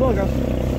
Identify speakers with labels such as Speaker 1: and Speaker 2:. Speaker 1: droga.